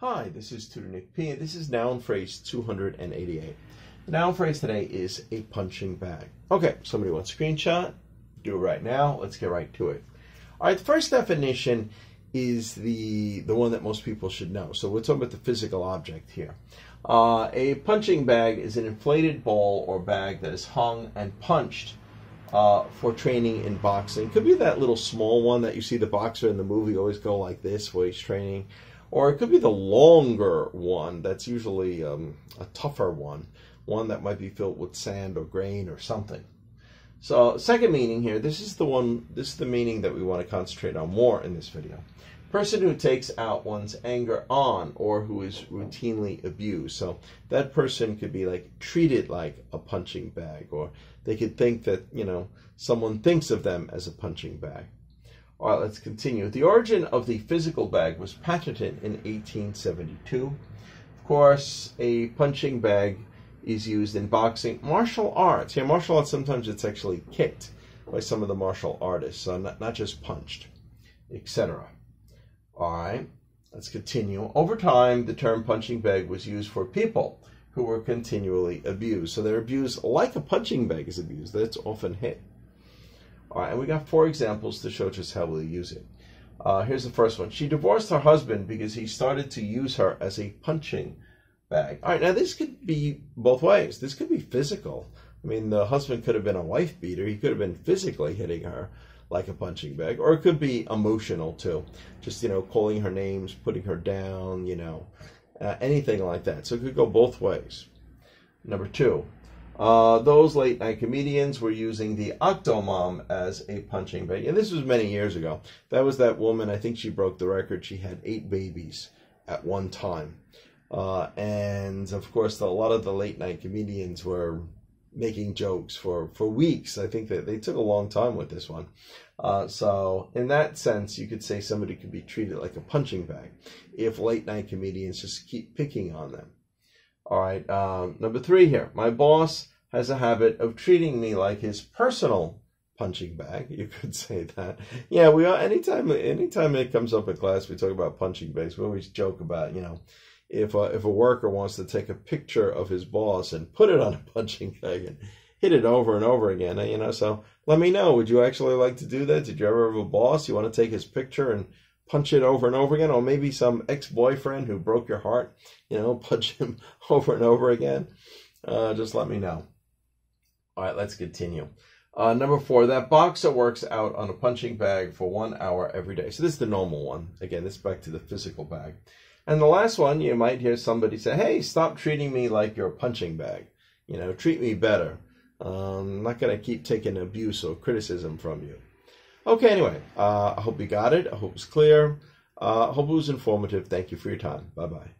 Hi, this is Tutor Nick P, and this is noun phrase 288. The noun phrase today is a punching bag. Okay, somebody wants a screenshot? Do it right now. Let's get right to it. All right, the first definition is the the one that most people should know. So we're talking about the physical object here. Uh, a punching bag is an inflated ball or bag that is hung and punched uh, for training in boxing. Could be that little small one that you see the boxer in the movie always go like this while he's training, or it could be the longer one that's usually um, a tougher one, one that might be filled with sand or grain or something. So, second meaning here, this is the one, this is the meaning that we want to concentrate on more in this video. Person who takes out one's anger on or who is routinely abused. So, that person could be like treated like a punching bag, or they could think that, you know, someone thinks of them as a punching bag. All right, let's continue. The origin of the physical bag was patented in 1872. Of course, a punching bag is used in boxing, martial arts. Here, martial arts sometimes it's actually kicked by some of the martial artists, so not, not just punched, etc. All right, let's continue. Over time, the term punching bag was used for people who were continually abused. So they're abused like a punching bag is abused. That's often hit. And we got four examples to show just how we use it. Uh, here's the first one. She divorced her husband because he started to use her as a punching bag. All right, now this could be both ways. This could be physical. I mean, the husband could have been a wife beater. He could have been physically hitting her like a punching bag, or it could be emotional too. Just you know, calling her names, putting her down, you know, uh, anything like that. So it could go both ways. Number two, uh, those late night comedians were using the Octomom as a punching bag, and this was many years ago. That was that woman. I think she broke the record. She had eight babies at one time. Uh, and of course, a lot of the late night comedians were making jokes for, for weeks. I think that they took a long time with this one. Uh, so, in that sense, you could say somebody could be treated like a punching bag if late night comedians just keep picking on them. All right, um, number three here. My boss has a habit of treating me like his personal punching bag. You could say that. Yeah, we are. Anytime, anytime it comes up in class, we talk about punching bags. We always joke about, you know, if a, if a worker wants to take a picture of his boss and put it on a punching bag and hit it over and over again, you know, so let me know. Would you actually like to do that? Did you ever have a boss? You want to take his picture and punch it over and over again? Or maybe some ex-boyfriend who broke your heart, you know, punch him over and over again? Uh, just let me know. All right, let's continue. Uh, number four, that boxer works out on a punching bag for one hour every day. So this is the normal one. Again, this is back to the physical bag. And the last one, you might hear somebody say, hey, stop treating me like you're a punching bag. You know, treat me better. Um, I'm not going to keep taking abuse or criticism from you. Okay, anyway, uh, I hope you got it. I hope it's clear. Uh, I hope it was informative. Thank you for your time. Bye bye.